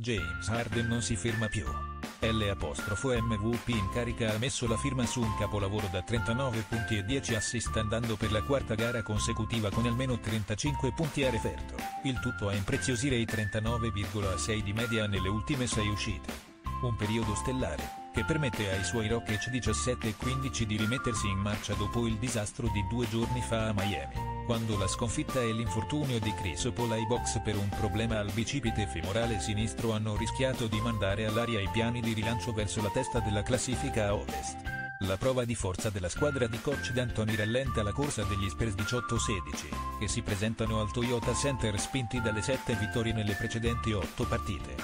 James Harden non si ferma più. L'MVP in carica ha messo la firma su un capolavoro da 39 punti e 10 assist andando per la quarta gara consecutiva con almeno 35 punti a referto, il tutto a impreziosire i 39,6 di media nelle ultime 6 uscite. Un periodo stellare, che permette ai suoi Rockets 17 e 15 di rimettersi in marcia dopo il disastro di due giorni fa a Miami quando la sconfitta e l'infortunio di Paul ai box per un problema al bicipite femorale sinistro hanno rischiato di mandare all'aria i piani di rilancio verso la testa della classifica a ovest. La prova di forza della squadra di coach D'Antoni rallenta la corsa degli Spurs 18-16, che si presentano al Toyota Center spinti dalle 7 vittorie nelle precedenti 8 partite.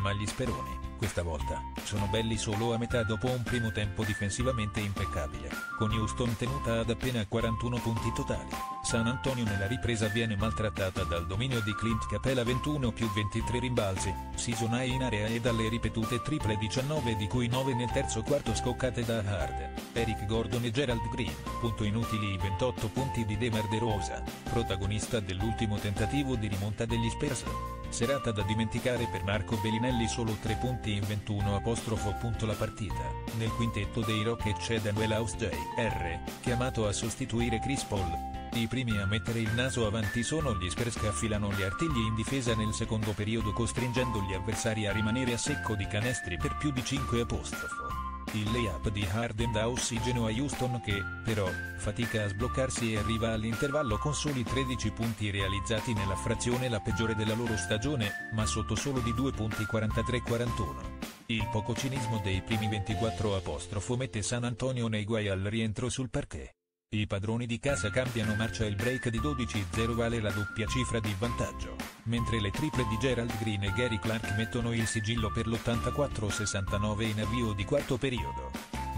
Ma gli Speroni, questa volta, sono belli solo a metà dopo un primo tempo difensivamente impeccabile, con Houston tenuta ad appena 41 punti totali. San Antonio nella ripresa viene maltrattata dal dominio di Clint Capella 21 più 23 rimbalzi, season high in area e dalle ripetute triple 19 di cui 9 nel terzo quarto scoccate da Harden, Eric Gordon e Gerald Green. Punto inutili i 28 punti di Demar De Rosa, protagonista dell'ultimo tentativo di rimonta degli Spurs. Serata da dimenticare per Marco Bellinelli solo 3 punti in 21 apostrofo punto la partita. Nel quintetto dei Rocket c'è Daniel House Jr., chiamato a sostituire Chris Paul. I primi a mettere il naso avanti sono gli Spurs che affilano gli artigli in difesa nel secondo periodo costringendo gli avversari a rimanere a secco di canestri per più di 5 apostrofo. Il layup di Harden dà ossigeno a Houston che, però, fatica a sbloccarsi e arriva all'intervallo con soli 13 punti realizzati nella frazione la peggiore della loro stagione, ma sotto solo di 2 punti 43-41. Il poco cinismo dei primi 24 apostrofo mette San Antonio nei guai al rientro sul parquet. I padroni di casa cambiano marcia il break di 12-0 vale la doppia cifra di vantaggio, mentre le triple di Gerald Green e Gary Clark mettono il sigillo per l'84-69 in avvio di quarto periodo.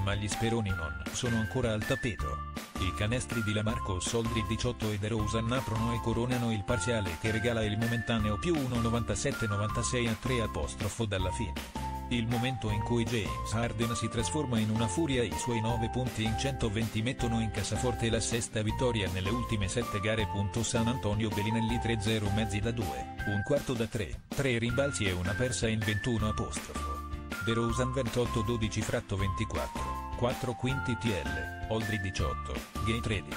Ma gli speroni non sono ancora al tappeto. I canestri di Lamarco Soldri 18 e De Rosan aprono e coronano il parziale che regala il momentaneo più 1-97-96 a 3 apostrofo dalla fine. Il momento in cui James Harden si trasforma in una furia e i suoi 9 punti in 120 mettono in cassaforte la sesta vittoria nelle ultime 7 gare. San Antonio Bellinelli 3-0 mezzi da 2, un quarto da 3, 3 rimbalzi e una persa in 21 apostrofo. De Rosan 28-12 fratto 24, 4 quinti TL, Oldri 18, Gay 13.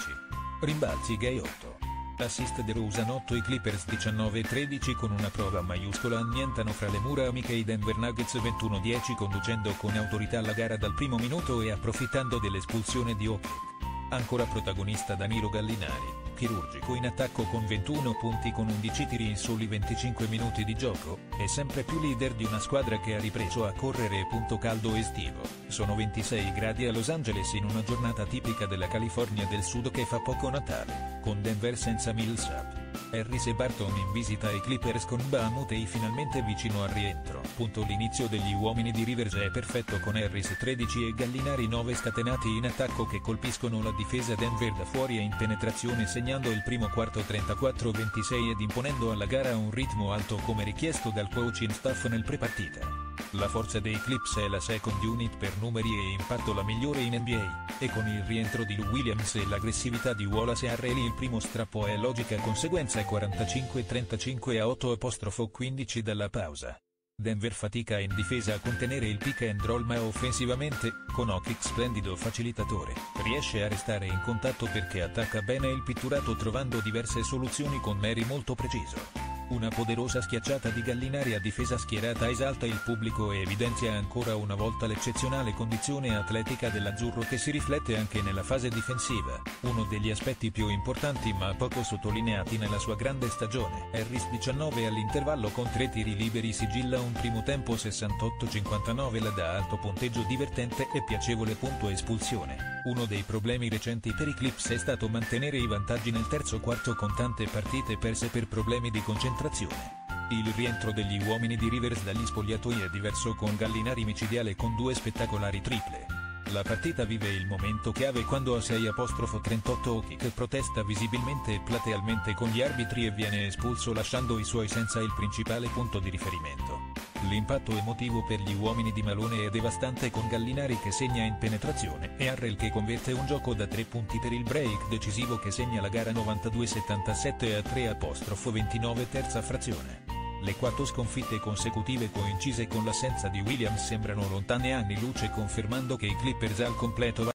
Rimbalzi Gay 8. Assist De Rosan 8 i Clippers 19-13 con una prova maiuscola annientano fra le mura amiche i Denver Nuggets 21-10 conducendo con autorità la gara dal primo minuto e approfittando dell'espulsione di Oak. Ancora protagonista Danilo Gallinari, chirurgico in attacco con 21 punti con 11 tiri in soli 25 minuti di gioco, è sempre più leader di una squadra che ha ripreso a correre. Punto caldo estivo. Sono 26 gradi a Los Angeles in una giornata tipica della California del Sud che fa poco Natale, con Denver senza Millsap. Harris e Barton in visita ai Clippers con Bamutei finalmente vicino al rientro. Punto l'inizio degli uomini di Rivers è perfetto con Harris 13 e Gallinari 9 scatenati in attacco che colpiscono la difesa Denver da fuori e in penetrazione segnando il primo quarto 34-26 ed imponendo alla gara un ritmo alto come richiesto dal coaching staff nel prepartita. La forza dei Clips è la second unit per numeri e impatto la migliore in NBA, e con il rientro di Lou Williams e l'aggressività di Wallace e Harrelly il primo strappo è logica conseguenza 45-35 a 8 apostrofo 15 dalla pausa. Denver fatica in difesa a contenere il pick and roll ma offensivamente, con Okic splendido facilitatore, riesce a restare in contatto perché attacca bene il pitturato trovando diverse soluzioni con Mary molto preciso. Una poderosa schiacciata di Gallinari a difesa schierata esalta il pubblico e evidenzia ancora una volta l'eccezionale condizione atletica dell'azzurro che si riflette anche nella fase difensiva, uno degli aspetti più importanti ma poco sottolineati nella sua grande stagione. Harris 19 all'intervallo con 3 tiri liberi sigilla un primo tempo 68-59 la da alto punteggio divertente e piacevole. Punto espulsione. Uno dei problemi recenti per i Clips è stato mantenere i vantaggi nel terzo quarto con tante partite perse per problemi di concentrazione. Il rientro degli uomini di Rivers dagli spogliatoi è diverso con Gallinari micidiale con due spettacolari triple. La partita vive il momento chiave quando a 6 apostrofo 38 Okik protesta visibilmente e platealmente con gli arbitri e viene espulso lasciando i suoi senza il principale punto di riferimento. L'impatto emotivo per gli uomini di Malone è devastante con Gallinari che segna in penetrazione e Harrell che converte un gioco da 3 punti per il break decisivo che segna la gara 92-77 a 3 apostrofo 29 terza frazione. Le quattro sconfitte consecutive coincise con l'assenza di Williams sembrano lontane anni luce confermando che i Clippers al completo